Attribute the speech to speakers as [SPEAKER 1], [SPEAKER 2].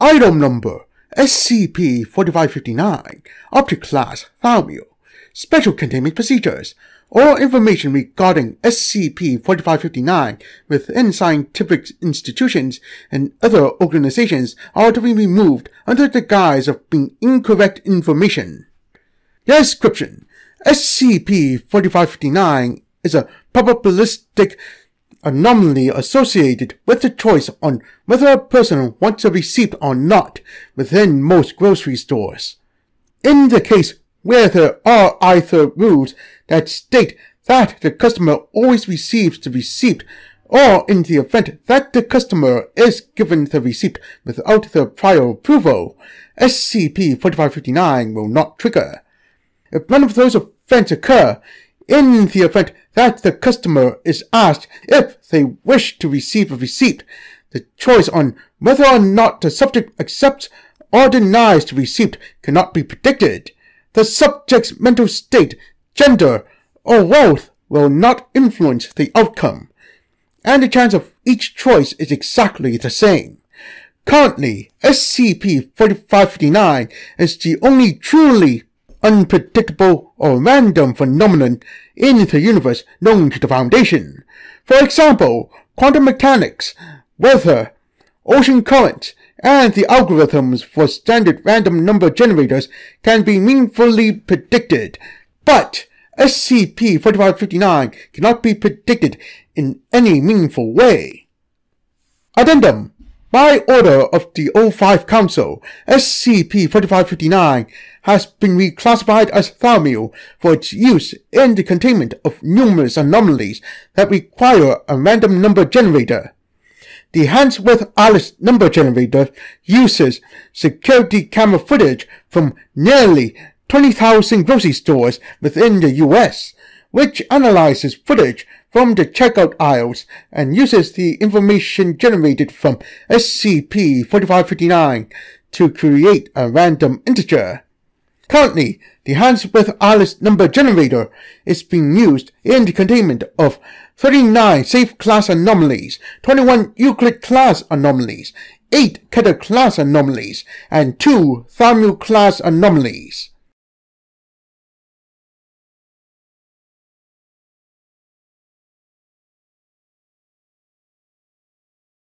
[SPEAKER 1] Item number SCP-4559, Object Class Thaumiel. Special Containment Procedures. All information regarding SCP-4559 within scientific institutions and other organizations are to be removed under the guise of being incorrect information. Description SCP-4559 is a probabilistic anomaly associated with the choice on whether a person wants a receipt or not within most grocery stores. In the case where there are either rules that state that the customer always receives the receipt, or in the event that the customer is given the receipt without the prior approval, SCP-4559 will not trigger. If none of those events occur, in the event that the customer is asked if they wish to receive a receipt, the choice on whether or not the subject accepts or denies the receipt cannot be predicted. The subject's mental state, gender, or wealth will not influence the outcome, and the chance of each choice is exactly the same. Currently, SCP-4559 is the only truly unpredictable or random phenomenon in the universe known to the Foundation. For example, quantum mechanics, weather, ocean currents, and the algorithms for standard random number generators can be meaningfully predicted, but SCP-4559 cannot be predicted in any meaningful way. Addendum by order of the O5 Council, SCP-4559 has been reclassified as Thaumiel for its use in the containment of numerous anomalies that require a random number generator. The Handsworth Alice number generator uses security camera footage from nearly 20,000 grocery stores within the US, which analyzes footage from the checkout aisles and uses the information generated from SCP-4559 to create a random integer. Currently, the Handsworth Alice number generator is being used in the containment of 39 safe class anomalies, 21 Euclid class anomalies, 8 Keter class anomalies, and 2 Thaumiel class anomalies.